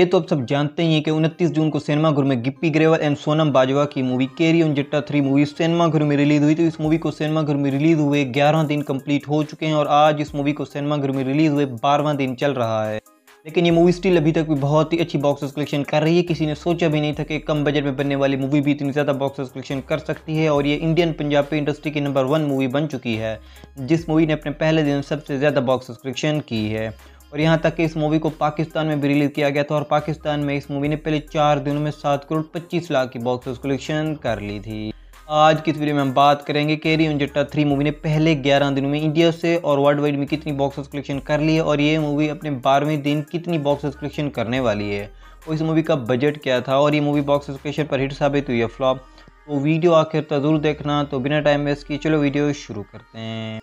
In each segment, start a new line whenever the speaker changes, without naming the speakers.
ये तो आप सब जानते ही हैं कि 29 जून को सिनेमा घर में गिप्पी ग्रेवाल एंड सोनम बाजवा की movie Carry On Jatta three movie cinema घर में रिलीज़ हुई। तो इस मूवी को सिनेमा घर में रिलीज़ हुए 11 दिन कंप्लीट हो चुके हैं और आज इस मूवी को सिनेमा घर में रिलीज़ हुए बारहवां दिन चल रहा है। लेकिन ये मूवी स्टिल अभी तक भी बहुत ही अच्छी बॉक्सेस कलेक्शन कर रही है। किसी ने सोचा भी नहीं था कि कम बजट में बनने वाली मूवी भी इतनी ज़्यादा बॉक्सेस कलेक्शन कर सकती है और ये इंडियन पंजाबी इंडस्ट्री की नंबर वन मूवी बन चुकी है, जिस मूवी ने अपने पहले दिन सबसे ज़्यादा बॉक्सेस कलेक्शन की है। और यहाँ तक कि इस मूवी को पाकिस्तान में भी रिलीज़ किया गया था और पाकिस्तान में इस मूवी ने पहले चार दिनों में सात करोड़ पच्चीस लाख की बॉक्स कलेक्शन कर ली थी। आज की वीडियो में हम बात करेंगे केरी उन जट्टा थ्री मूवी ने पहले 11 दिनों में इंडिया से और वर्ल्ड वाइड में कितनी बॉक्सेस कलेक्शन कर ली है और ये मूवी अपने बारहवें दिन कितनी बॉक्सेस कलेक्शन करने वाली है। और इस मूवी का बजट क्या था और ये मूवी बॉक्सेस कलेक्शन पर हिट साबित हुई है फ्लॉप तो वीडियो आखिर तक ज़रूर देखना। तो बिना टाइम वेस्ट किए चलो वीडियो शुरू करते हैं।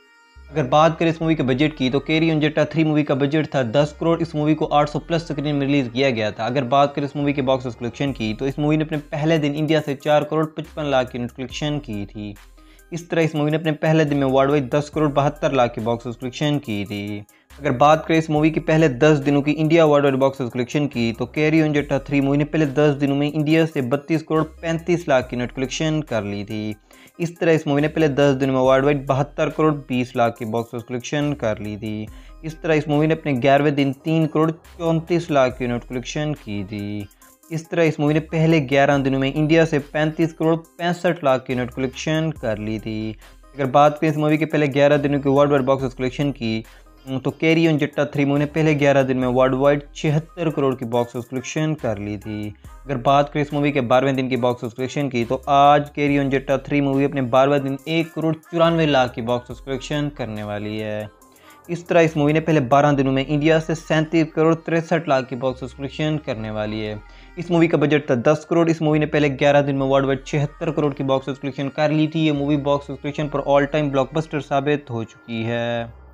अगर बात करें इस मूवी के बजट की तो केरी उंजेटा थ्री मूवी का बजट था 10 करोड़ इस मूवी को 800 प्लस स्क्रीन में रिलीज़ किया गया था। अगर बात करें इस मूवी के बॉक्स कलेक्शन की तो इस मूवी ने अपने पहले दिन इंडिया से 4 करोड़ पचपन लाख की कलेक्शन की थी। इस तरह इस मूवी ने अपने पहले दिन में वर्ल्ड वाइड दस करोड़ बहत्तर लाख की बॉक्स कलेक्शन की थी। अगर बात करें इस मूवी के पहले 10 दिनों की इंडिया वर्ल्ड बॉक्स कलेक्शन की तो carry on Jatta three movie ने पहले 10 दिनों में इंडिया से 32 करोड़ 35 लाख की नेट कलेक्शन कर ली थी। इस तरह इस मूवी ने पहले 10 दिनों में वर्ल्ड वाइड बहत्तर करोड़ 20 लाख की बॉक्स कलेक्शन कर ली थी। इस तरह इस मूवी ने अपने ग्यारहवें दिन तीन करोड़ चौंतीस लाख की नेट कलेक्शन की थी। इस तरह इस मूवी ने पहले 11 दिनों में इंडिया से 35 करोड़ पैंसठ लाख की नेट कलेक्शन कर ली थी। अगर बात करें इस मूवी के पहले 11 दिनों की वर्ल्ड वाइड बॉक्स कलेक्शन की तो carry on Jatta three movie ने पहले 11 दिन में वर्ल्ड वाइड छिहत्तर करोड़ की बॉक्स कलेक्शन कर ली थी। अगर बात करें इस मूवी के बारहवें दिन की बॉक्स कलेक्शन की तो आज carry on Jatta three movie अपने बारहवें दिन एक करोड़ चौरानवे लाख की बॉक्स कलेक्शन करने वाली है। इस तरह इस मूवी ने पहले 12 दिनों में इंडिया से सैंतीस करोड़ तिरसठ लाख की बॉक्स कलेक्शन करने वाली है। इस मूवी का बजट था 10 करोड़। इस मूवी ने पहले 11 दिन में वर्ल्ड वाइड छिहत्तर करोड़ की बॉक्स कलेक्शन कर ली थी। ये मूवी बॉक्स कलेक्शन पर ऑल टाइम ब्लॉकबस्टर साबित हो चुकी है।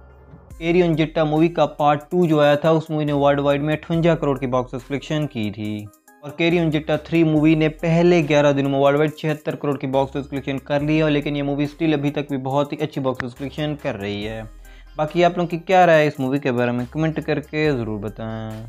एरियन जिट्टा मूवी का पार्ट टू जो आया था, उस मूवी ने वर्ल्ड वाइड में अठवंजा करोड़ की बॉक्स कलेक्शन की थी। और केरियन जिट्टा थ्री मूवी ने पहले 11 दिनों में वर्ल्ड वाइड छिहत्तर करोड़ की बॉक्स कलेक्शन कर ली है लेकिन ये मूवी स्टिल अभी तक भी बहुत ही अच्छी बॉक्स कलेक्शन कर रही है। बाकी आप लोग की क्या राय है इस मूवी के बारे में कमेंट करके ज़रूर बताएँ।